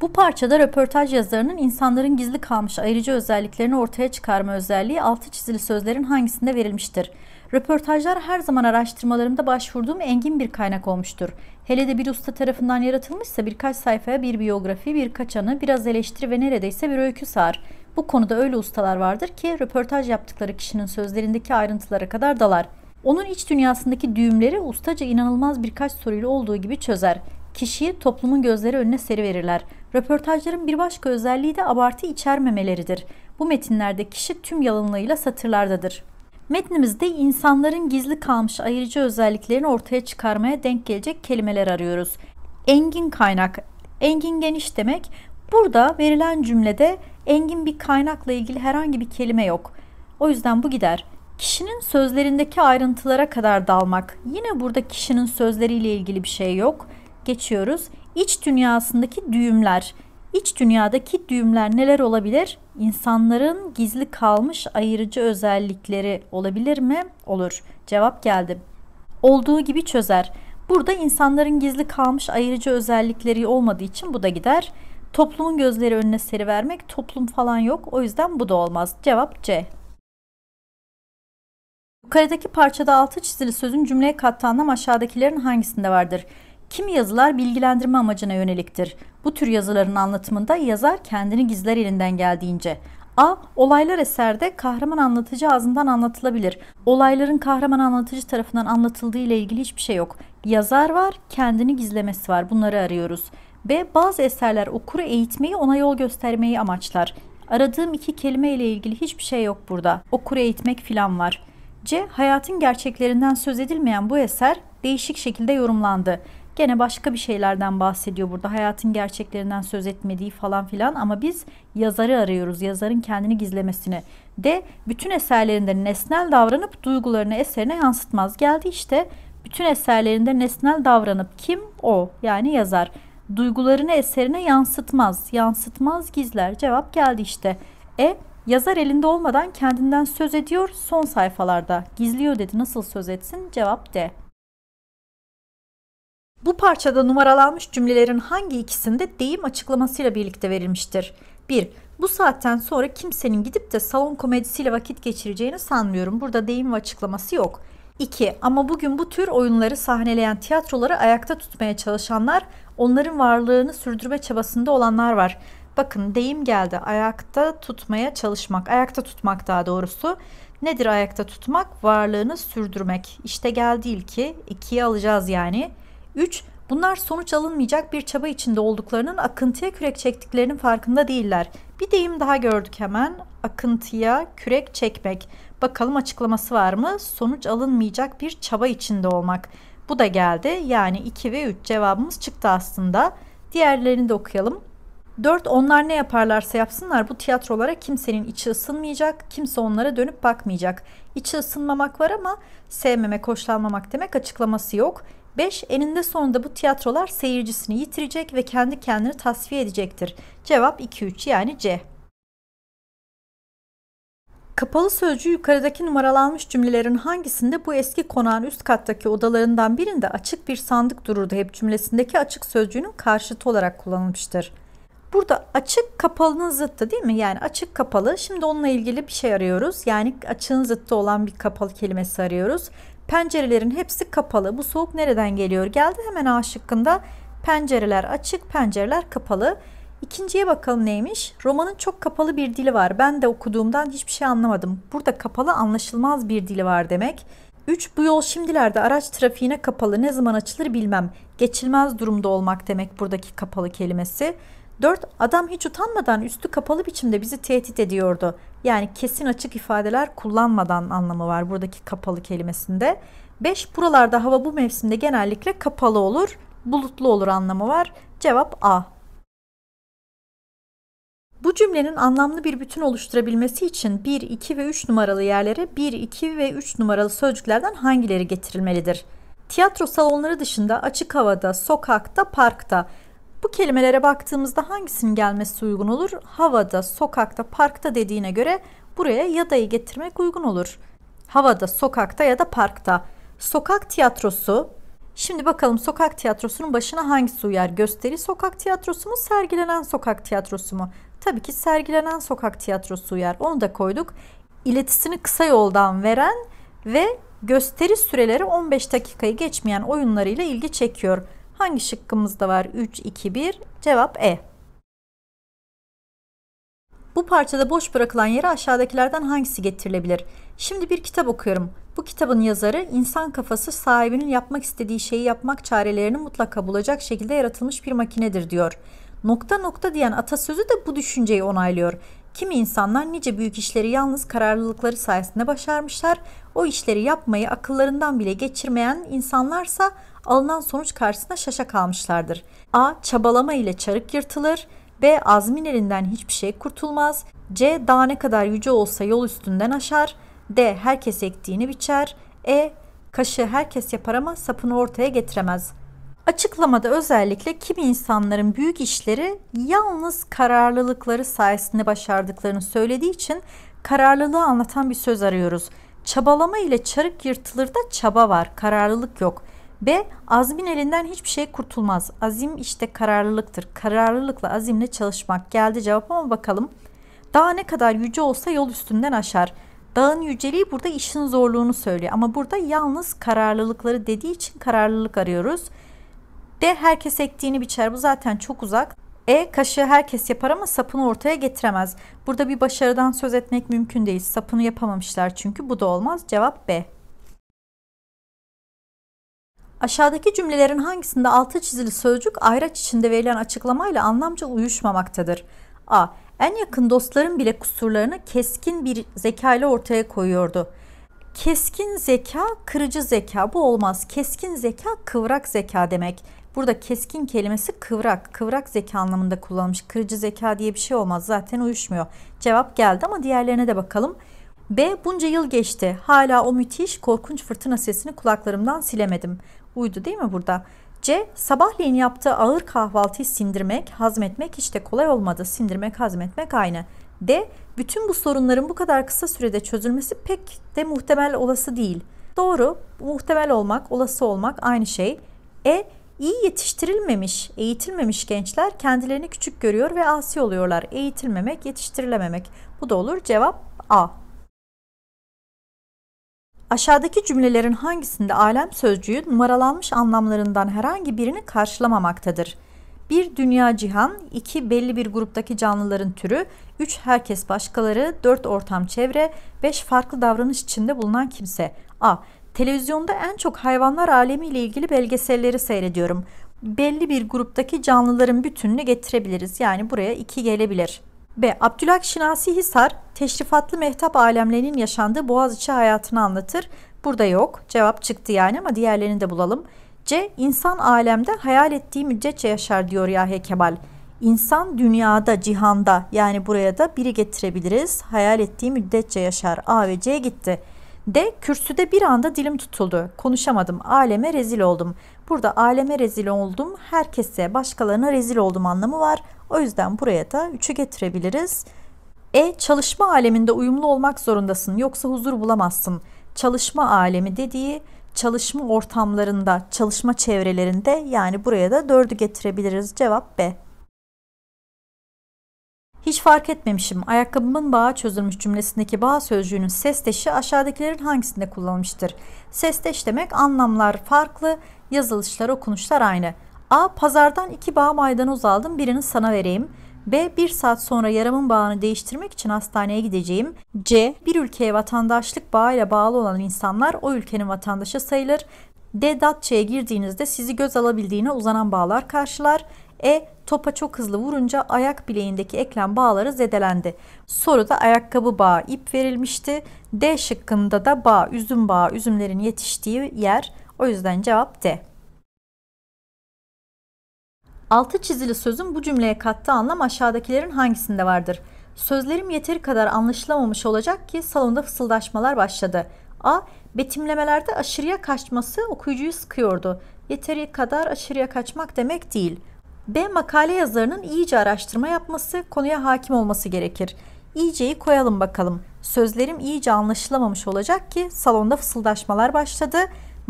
Bu parçada röportaj yazarının insanların gizli kalmış ayrıcı özelliklerini ortaya çıkarma özelliği altı çizili sözlerin hangisinde verilmiştir? Röportajlar her zaman araştırmalarımda başvurduğum engin bir kaynak olmuştur. Hele de bir usta tarafından yaratılmışsa birkaç sayfaya bir biyografi, birkaç anı, biraz eleştiri ve neredeyse bir öykü sığar. Bu konuda öyle ustalar vardır ki röportaj yaptıkları kişinin sözlerindeki ayrıntılara kadar dalar. Onun iç dünyasındaki düğümleri ustaca inanılmaz birkaç soruyla olduğu gibi çözer. Kişiyi toplumun gözleri önüne seri verirler. Röportajların bir başka özelliği de abartı içermemeleridir. Bu metinlerde kişi tüm yalınlığıyla satırlardadır. Metnimizde insanların gizli kalmış ayırıcı özelliklerini ortaya çıkarmaya denk gelecek kelimeler arıyoruz. Engin kaynak, engin geniş demek. Burada verilen cümlede engin bir kaynakla ilgili herhangi bir kelime yok. O yüzden bu gider. Kişinin sözlerindeki ayrıntılara kadar dalmak. Yine burada kişinin sözleriyle ilgili bir şey yok. Geçiyoruz. İç dünyasındaki düğümler. İç dünyadaki düğümler neler olabilir? İnsanların gizli kalmış ayırıcı özellikleri olabilir mi? Olur. Cevap geldi. Olduğu gibi çözer. Burada insanların gizli kalmış ayırıcı özellikleri olmadığı için bu da gider. Toplumun gözleri önüne seri vermek, toplum falan yok. O yüzden bu da olmaz. Cevap C. Yukarıdaki parçada altı çizili sözün cümleye kattığı anlam aşağıdakilerin hangisinde vardır? Kimi yazılar bilgilendirme amacına yöneliktir. Bu tür yazıların anlatımında yazar kendini gizler elinden geldiğince. A. Olaylar eserde kahraman anlatıcı ağzından anlatılabilir. Olayların kahraman anlatıcı tarafından anlatıldığı ile ilgili hiçbir şey yok. Yazar var, kendini gizlemesi var. Bunları arıyoruz. B. Bazı eserler okuru eğitmeyi, ona yol göstermeyi amaçlar. Aradığım iki kelime ile ilgili hiçbir şey yok burada. Okuru eğitmek filan var. C. Hayatın gerçeklerinden söz edilmeyen bu eser değişik şekilde yorumlandı. Gene başka bir şeylerden bahsediyor burada. Hayatın gerçeklerinden söz etmediği falan filan ama biz yazarı arıyoruz. Yazarın kendini gizlemesini. De bütün eserlerinde nesnel davranıp duygularını eserine yansıtmaz. Geldi işte bütün eserlerinde nesnel davranıp kim? O yani yazar. Duygularını eserine yansıtmaz. Yansıtmaz gizler. Cevap geldi işte. E yazar elinde olmadan kendinden söz ediyor son sayfalarda. Gizliyor dedi nasıl söz etsin? Cevap D. Bu parçada numaralanmış cümlelerin hangi ikisinde deyim açıklamasıyla birlikte verilmiştir? 1. Bu saatten sonra kimsenin gidip de salon komedisiyle vakit geçireceğini sanmıyorum. Burada deyim ve açıklaması yok. 2. Ama bugün bu tür oyunları sahneleyen tiyatroları ayakta tutmaya çalışanlar, onların varlığını sürdürme çabasında olanlar var. Bakın deyim geldi. Ayakta tutmaya çalışmak. Ayakta tutmak daha doğrusu. Nedir ayakta tutmak? Varlığını sürdürmek. İşte geldi ilki. ikiye alacağız yani. 3. Bunlar sonuç alınmayacak bir çaba içinde olduklarının akıntıya kürek çektiklerinin farkında değiller. Bir deyim daha gördük hemen. Akıntıya kürek çekmek. Bakalım açıklaması var mı? Sonuç alınmayacak bir çaba içinde olmak. Bu da geldi. Yani 2 ve 3 cevabımız çıktı aslında. Diğerlerini de okuyalım. 4. Onlar ne yaparlarsa yapsınlar bu tiyatrolara kimsenin içi ısınmayacak, kimse onlara dönüp bakmayacak. İçi ısınmamak var ama sevmemek, hoşlanmamak demek açıklaması yok. 5. Eninde sonunda bu tiyatrolar seyircisini yitirecek ve kendi kendini tasfiye edecektir. Cevap 2-3 yani C. Kapalı sözcüğü yukarıdaki numaralanmış cümlelerin hangisinde bu eski konağın üst kattaki odalarından birinde açık bir sandık dururdu hep cümlesindeki açık sözcüğünün karşıtı olarak kullanılmıştır. Burada açık kapalının zıttı değil mi? Yani açık kapalı. Şimdi onunla ilgili bir şey arıyoruz. Yani açığın zıttı olan bir kapalı kelimesi arıyoruz. Pencerelerin hepsi kapalı. Bu soğuk nereden geliyor? Geldi hemen A şıkkında. Pencereler açık, pencereler kapalı. İkinciye bakalım neymiş? Romanın çok kapalı bir dili var. Ben de okuduğumdan hiçbir şey anlamadım. Burada kapalı anlaşılmaz bir dili var demek. 3. Bu yol şimdilerde araç trafiğine kapalı. Ne zaman açılır bilmem. Geçilmez durumda olmak demek buradaki kapalı kelimesi. 4. Adam hiç utanmadan üstü kapalı biçimde bizi tehdit ediyordu. Yani kesin açık ifadeler kullanmadan anlamı var buradaki kapalı kelimesinde. 5. Buralarda hava bu mevsimde genellikle kapalı olur, bulutlu olur anlamı var. Cevap A. Bu cümlenin anlamlı bir bütün oluşturabilmesi için 1, 2 ve 3 numaralı yerlere 1, 2 ve 3 numaralı sözcüklerden hangileri getirilmelidir? Tiyatro salonları dışında açık havada, sokakta, parkta bu kelimelere baktığımızda hangisinin gelmesi uygun olur? Havada, sokakta, parkta dediğine göre buraya yadayı getirmek uygun olur. Havada, sokakta ya da parkta. Sokak tiyatrosu Şimdi bakalım sokak tiyatrosunun başına hangisi uyar? Gösteri sokak tiyatrosu mu, sergilenen sokak tiyatrosu mu? Tabii ki sergilenen sokak tiyatrosu uyar. Onu da koyduk. İletisini kısa yoldan veren ve gösteri süreleri 15 dakikayı geçmeyen oyunlarıyla ilgi çekiyor. Hangi şıkkımızda var? 3, 2, 1. Cevap E. Bu parçada boş bırakılan yere aşağıdakilerden hangisi getirilebilir? Şimdi bir kitap okuyorum. Bu kitabın yazarı insan kafası sahibinin yapmak istediği şeyi yapmak çarelerini mutlaka bulacak şekilde yaratılmış bir makinedir diyor. Nokta nokta diyen atasözü de bu düşünceyi onaylıyor. Kimi insanlar nice büyük işleri yalnız kararlılıkları sayesinde başarmışlar. O işleri yapmayı akıllarından bile geçirmeyen insanlarsa alınan sonuç karşısında şaşa kalmışlardır. A. Çabalama ile çarık yırtılır. B. Azmin elinden hiçbir şey kurtulmaz. C. Dağ ne kadar yüce olsa yol üstünden aşar. D. Herkes ektiğini biçer. E. Kaşı herkes yapar ama sapını ortaya getiremez. Açıklamada özellikle kimi insanların büyük işleri yalnız kararlılıkları sayesinde başardıklarını söylediği için kararlılığı anlatan bir söz arıyoruz. Çabalama ile çarık yırtılır da çaba var, kararlılık yok. B. Azmin elinden hiçbir şey kurtulmaz. Azim işte kararlılıktır. Kararlılıkla azimle çalışmak. Geldi cevap ama bakalım. Dağ ne kadar yüce olsa yol üstünden aşar. Dağın yüceliği burada işin zorluğunu söylüyor. Ama burada yalnız kararlılıkları dediği için kararlılık arıyoruz. D. Herkes ektiğini biçer. Bu zaten çok uzak. E. Kaşığı herkes yapar ama sapını ortaya getiremez. Burada bir başarıdan söz etmek mümkün değil. Sapını yapamamışlar çünkü bu da olmaz. Cevap B. Aşağıdaki cümlelerin hangisinde altı çizili sözcük ayraç içinde verilen açıklamayla anlamca uyuşmamaktadır? A. En yakın dostların bile kusurlarını keskin bir zeka ile ortaya koyuyordu. Keskin zeka, kırıcı zeka bu olmaz. Keskin zeka kıvrak zeka demek. Burada keskin kelimesi kıvrak, kıvrak zeka anlamında kullanılmış. Kırıcı zeka diye bir şey olmaz zaten uyuşmuyor. Cevap geldi ama diğerlerine de bakalım. B. Bunca yıl geçti. Hala o müthiş korkunç fırtına sesini kulaklarımdan silemedim. Uydu değil mi burada? C. Sabahleyin yaptığı ağır kahvaltıyı sindirmek, hazmetmek hiç de kolay olmadı. Sindirmek, hazmetmek aynı. D. Bütün bu sorunların bu kadar kısa sürede çözülmesi pek de muhtemel olası değil. Doğru, muhtemel olmak, olası olmak aynı şey. E. İyi yetiştirilmemiş, eğitilmemiş gençler kendilerini küçük görüyor ve asi oluyorlar. Eğitilmemek, yetiştirilememek. Bu da olur. Cevap A. Aşağıdaki cümlelerin hangisinde alem sözcüğü numaralanmış anlamlarından herhangi birini karşılamamaktadır? 1. Dünya cihan 2. Belli bir gruptaki canlıların türü 3. Herkes başkaları 4. Ortam çevre 5. Farklı davranış içinde bulunan kimse A. Televizyonda en çok hayvanlar alemi ile ilgili belgeselleri seyrediyorum. Belli bir gruptaki canlıların bütününü getirebiliriz. Yani buraya 2 gelebilir. B. Abdülhak Şinasi Hisar, teşrifatlı mehtap alemlerinin yaşandığı Boğaziçi hayatını anlatır. Burada yok. Cevap çıktı yani ama diğerlerini de bulalım. C. İnsan alemde hayal ettiği müddetçe yaşar diyor Yahya Kemal. İnsan dünyada, cihanda yani buraya da biri getirebiliriz. Hayal ettiği müddetçe yaşar. A ve C gitti. D. Kürsüde bir anda dilim tutuldu. Konuşamadım. Aleme rezil oldum. Burada aleme rezil oldum. Herkese, başkalarına rezil oldum anlamı var. O yüzden buraya da 3'ü getirebiliriz. E. Çalışma aleminde uyumlu olmak zorundasın. Yoksa huzur bulamazsın. Çalışma alemi dediği çalışma ortamlarında, çalışma çevrelerinde yani buraya da 4'ü getirebiliriz. Cevap B. Hiç fark etmemişim. Ayakkabımın bağı çözülmüş cümlesindeki bağ sözcüğünün sesteşi aşağıdakilerin hangisinde kullanılmıştır? Sesteş demek anlamlar farklı, yazılışlar, okunuşlar aynı. A. Pazardan iki bağ maydanoz aldım birini sana vereyim. B. Bir saat sonra yaramın bağını değiştirmek için hastaneye gideceğim. C. Bir ülkeye vatandaşlık bağıyla bağlı olan insanlar o ülkenin vatandaşı sayılır. D. Datça'ya girdiğinizde sizi göz alabildiğine uzanan bağlar karşılar. E. Topa çok hızlı vurunca ayak bileğindeki eklem bağları zedelendi. Soruda ayakkabı bağı ip verilmişti. D şıkkında da bağ, üzüm bağı, üzümlerin yetiştiği yer. O yüzden cevap D. Altı çizili sözün bu cümleye kattığı anlam aşağıdakilerin hangisinde vardır? Sözlerim yeteri kadar anlaşılamamış olacak ki salonda fısıldaşmalar başladı. A. Betimlemelerde aşırıya kaçması okuyucuyu sıkıyordu. Yeteri kadar aşırıya kaçmak demek değil. B. Makale yazarının iyice araştırma yapması, konuya hakim olması gerekir. İyiceyi koyalım bakalım. Sözlerim iyice anlaşılamamış olacak ki salonda fısıldaşmalar başladı.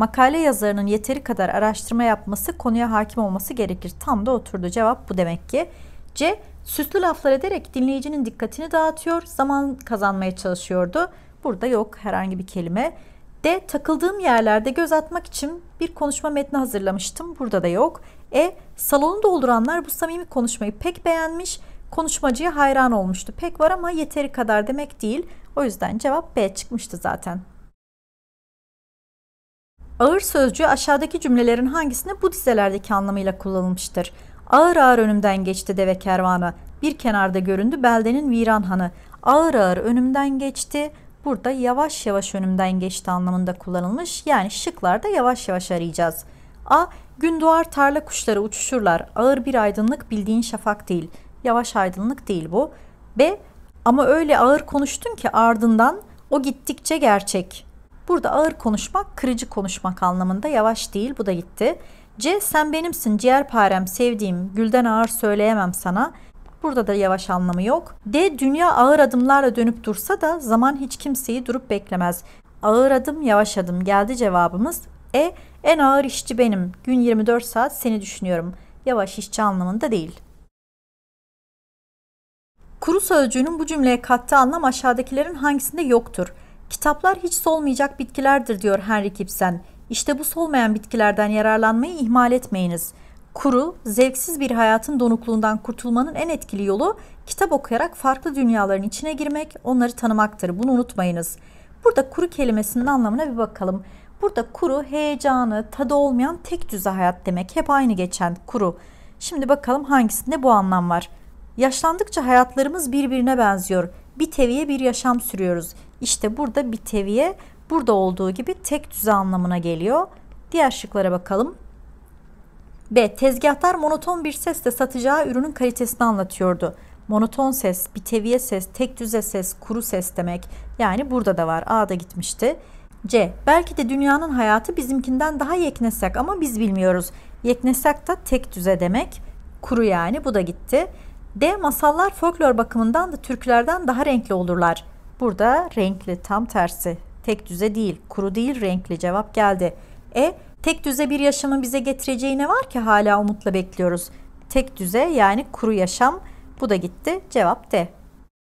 Makale yazarının yeteri kadar araştırma yapması, konuya hakim olması gerekir. Tam da oturdu. Cevap bu demek ki. C. Süslü laflar ederek dinleyicinin dikkatini dağıtıyor, zaman kazanmaya çalışıyordu. Burada yok herhangi bir kelime. D. Takıldığım yerlerde göz atmak için bir konuşma metni hazırlamıştım. Burada da yok. E. Salonu dolduranlar bu samimi konuşmayı pek beğenmiş. Konuşmacıya hayran olmuştu. Pek var ama yeteri kadar demek değil. O yüzden cevap B çıkmıştı zaten. Ağır sözcüğü aşağıdaki cümlelerin hangisinde bu dizelerdeki anlamıyla kullanılmıştır? Ağır ağır önümden geçti deve kervanı. Bir kenarda göründü beldenin viran hanı. Ağır ağır önümden geçti. Burada yavaş yavaş önümden geçti anlamında kullanılmış. Yani şıklarda yavaş yavaş arayacağız. A. Gün doğar tarla kuşları uçuşurlar. Ağır bir aydınlık bildiğin şafak değil. Yavaş aydınlık değil bu. B. Ama öyle ağır konuştun ki ardından o gittikçe gerçek. Burada ağır konuşmak kırıcı konuşmak anlamında yavaş değil bu da gitti. C. Sen benimsin ciğerparem sevdiğim gülden ağır söyleyemem sana. Burada da yavaş anlamı yok. D. Dünya ağır adımlarla dönüp dursa da zaman hiç kimseyi durup beklemez. Ağır adım yavaş adım geldi cevabımız. E. En ağır işçi benim. Gün 24 saat seni düşünüyorum. Yavaş işçi anlamında değil. Kuru sözcüğünün bu cümleye kattığı anlam aşağıdakilerin hangisinde yoktur? Kitaplar hiç solmayacak bitkilerdir diyor Henry Ibsen. İşte bu solmayan bitkilerden yararlanmayı ihmal etmeyiniz. Kuru, zevksiz bir hayatın donukluğundan kurtulmanın en etkili yolu kitap okuyarak farklı dünyaların içine girmek, onları tanımaktır. Bunu unutmayınız. Burada kuru kelimesinin anlamına bir bakalım. Burada kuru, heyecanı, tadı olmayan tek düze hayat demek. Hep aynı geçen kuru. Şimdi bakalım hangisinde bu anlam var. Yaşlandıkça hayatlarımız birbirine benziyor. Bir teviye bir yaşam sürüyoruz. İşte burada bir teviye burada olduğu gibi tek düze anlamına geliyor. Diğer şıklara bakalım. B. Tezgahtar monoton bir sesle satacağı ürünün kalitesini anlatıyordu. Monoton ses, bir teviye ses, tek düze ses, kuru ses demek. Yani burada da var. A da gitmişti. C. Belki de dünyanın hayatı bizimkinden daha yeknesak ama biz bilmiyoruz. Yeknesak da tek düze demek. Kuru yani bu da gitti. D. Masallar folklor bakımından da türkülerden daha renkli olurlar. Burada renkli tam tersi. Tek düze değil, kuru değil renkli cevap geldi. E. Tek düze bir yaşamın bize getireceği ne var ki hala umutla bekliyoruz. Tek düze yani kuru yaşam bu da gitti. Cevap D.